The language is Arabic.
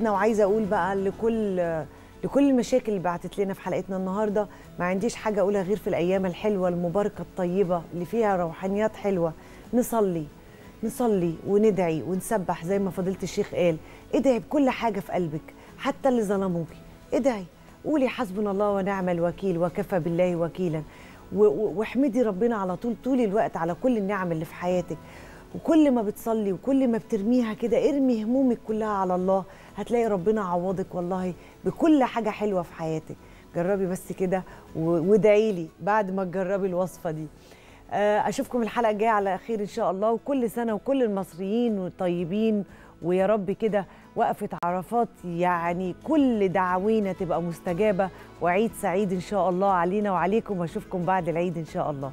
وعايزة أقول بقى لكل لكل المشاكل اللي بعتت لنا في حلقتنا النهارده ما عنديش حاجة أقولها غير في الأيام الحلوة المباركة الطيبة اللي فيها روحانيات حلوة. نصلي نصلي وندعي ونسبح زي ما فضيله الشيخ قال. ادعي بكل حاجة في قلبك حتى اللي ظلموكي. ادعي. قولي حسبنا الله ونعم الوكيل وكفى بالله وكيلا. واحمدي ربنا على طول طول الوقت على كل النعم اللي في حياتك. وكل ما بتصلي وكل ما بترميها كده ارمي همومك كلها على الله. هتلاقي ربنا عوضك والله بكل حاجة حلوة في حياتك. جربي بس كده وادعي لي بعد ما تجربي الوصفة دي. آه، أشوفكم الحلقة الجاية على خير إن شاء الله. وكل سنة وكل المصريين والطيبين ويا رب كده وقفة عرفات يعني كل دعوينا تبقى مستجابة. وعيد سعيد إن شاء الله علينا وعليكم. وأشوفكم بعد العيد إن شاء الله.